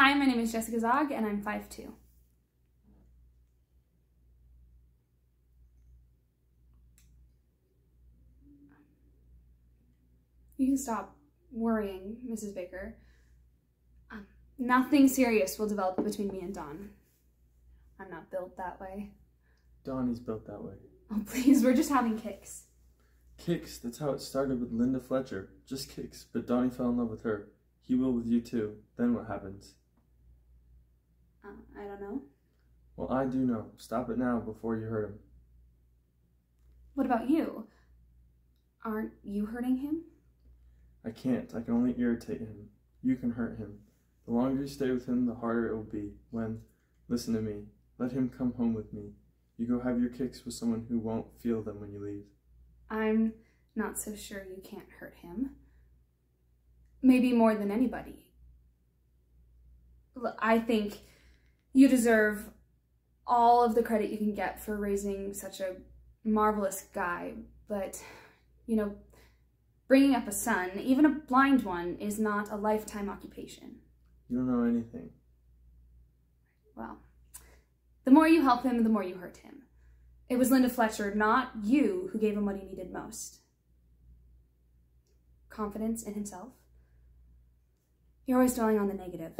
Hi, my name is Jessica Zaugg, and I'm 5'2". You can stop worrying, Mrs. Baker. Um, nothing serious will develop between me and Don. I'm not built that way. Donnie's built that way. Oh, please, we're just having kicks. Kicks, that's how it started with Linda Fletcher. Just kicks, but Donnie fell in love with her. He will with you too. Then what happens? Uh, I don't know. Well, I do know. Stop it now before you hurt him. What about you? Aren't you hurting him? I can't. I can only irritate him. You can hurt him. The longer you stay with him, the harder it will be when, listen to me, let him come home with me. You go have your kicks with someone who won't feel them when you leave. I'm not so sure you can't hurt him. Maybe more than anybody. I think you deserve all of the credit you can get for raising such a marvelous guy, but, you know, bringing up a son, even a blind one, is not a lifetime occupation. You don't know anything. Well, the more you help him, the more you hurt him. It was Linda Fletcher, not you, who gave him what he needed most. Confidence in himself. You're always dwelling on the negative.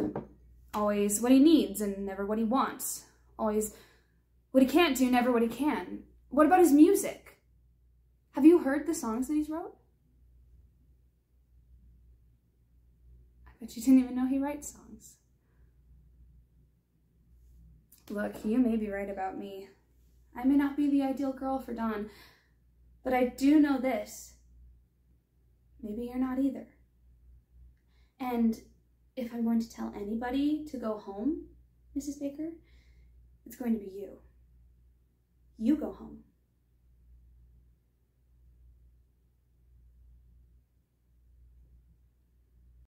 Always what he needs and never what he wants. Always what he can't do, never what he can. What about his music? Have you heard the songs that he's wrote? I bet you didn't even know he writes songs. Look, you may be right about me. I may not be the ideal girl for Don, but I do know this. Maybe you're not either. And if I'm going to tell anybody to go home, Mrs. Baker, it's going to be you. You go home.